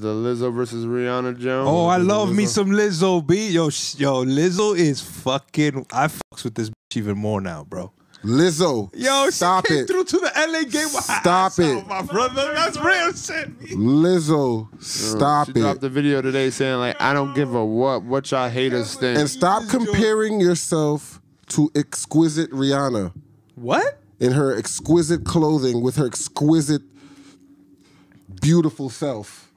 The Lizzo versus Rihanna Jones. Oh, I Lizzo. love me some Lizzo, B. Yo, sh- yo, Lizzo is fucking. I fucks with this bitch even more now, bro. Lizzo. Yo, stop she came it. through to the LA game. with her Stop ass it. out, my brother. That's real shit. Lizzo, stop She it. dropped a video today saying like, "I don't give a what what y'all haters think." and stop comparing yourself to exquisite Rihanna What? in her exquisite clothing with her exquisite, beautiful self.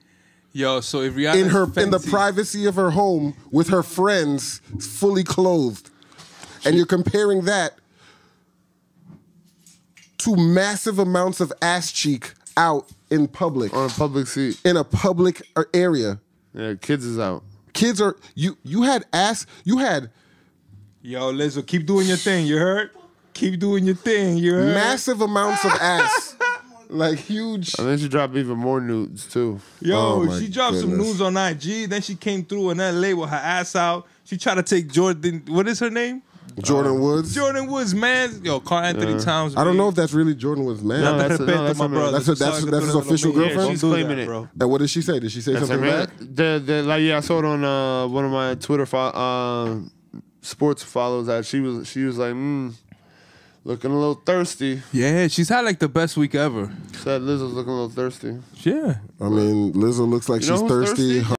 Yo, so if Rihanna In her in the privacy of her home with her friends, fully clothed, and you're comparing that to massive amounts of ass cheek out in public, on a public seat. in a public uh, area. Yeah, kids is out. Kids are you. You had ass. You had Yo, Lizzo, keep doing your thing. You heard? Keep doing your thing. You heard? massive amounts of ass, like huge. And then she dropped even more nudes too. Yo, Oh, she dropped some nudes on IG. Then she came through in LA with her ass out. She tried to take Jordyn. What is her name? Jordyn Woods. Jordyn Woods, man. Yo, Karl-Anthony Towns. I don't know if that's really Jordyn Woods, man. No, De that's- repente, that's my brother. that's a- Tú that's- that's his official lo girlfriend? Don't She's claiming that, it. bro. and what did she say? Did she say That's something right. back? The, the, like yeah, I saw it on uh, one of my Twitter fo- uh, sports follows that she was she was like, mm, looking a little thirsty. Yeah, she's had like the best week ever. Said Lizzo's looking a little thirsty. Yeah. I mean, Lizzo looks like You know she's who's thirsty. thirsty?